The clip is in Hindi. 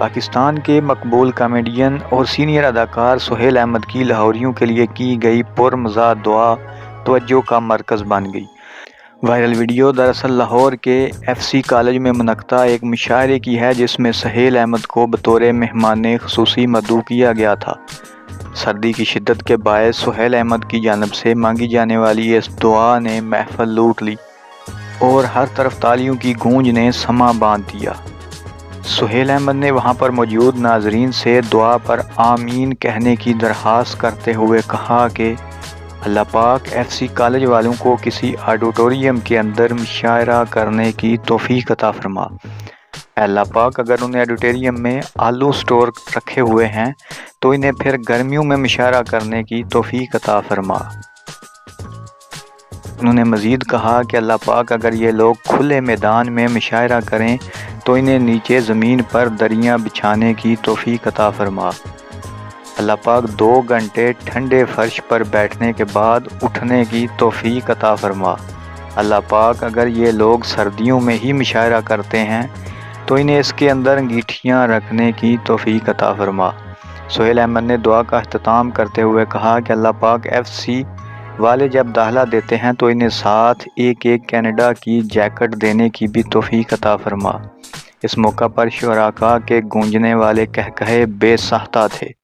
पाकिस्तान के मकबूल कॉमेडियन और सीनियर अदाकार सुहेल अहमद की लाहौरियों के लिए की गई पुरमजा दुआ तवज्जो का मरकज़ बन गई। वायरल वीडियो दरअसल लाहौर के एफसी कॉलेज में मनकता एक मुशायरे की है, जिसमें सहेल अहमद को बतौर मेहमान खसूसी मदू किया गया था। सर्दी की शिद्दत के बायस सुहेल अहमद की जानब से मांगी जाने वाली इस दुआ ने महफल लूट ली और हर तरफ़ तालियों की गूंज ने समा बाँध दिया। सुहेल अहमद ने वहाँ पर मौजूद नाजरीन से दुआ पर आमीन कहने की दरख्वास्त करते हुए कहा कि अल्लाह पाक एफ़ सी कॉलेज वालों को किसी ऑडिटोरियम के अंदर मुशायरा करने की तोफ़ी अता फरमा। अल्लाह पाक अगर उन्हें ऑडिटोरियम में आलू स्टोर रखे हुए हैं तो इन्हें फिर गर्मियों में मुशायरा करने की तोफ़ी अता फरमा। उन्होंने मज़ीद कहा कि अल्लाह पाक अगर ये लोग खुले मैदान में मुशायरा करें तो इन्हें नीचे ज़मीन पर दरियाँ बिछाने की तोफ़ी कता फरमा। अल्लाह पाक दो घंटे ठंडे फर्श पर बैठने के बाद उठने की तोफ़ी कता फरमा। अल्लाह पाक अगर ये लोग सर्दियों में ही मुशायरा करते हैं तो इन्हें इसके अंदर अंगीठियाँ रखने की तोफ़ी अता फरमा। सोहेल अहमद ने दुआ का अख्ताम करते हुए कहा कि अल्लाह पाक एफ़ सी वाले जब दाखला देते हैं तो इन्हें साथ एक एक कनाडा की जैकेट देने की भी तोफ़ी अता फरमा। इस मौका पर शराका के गूंजने वाले कह कहे बेसाहता थे।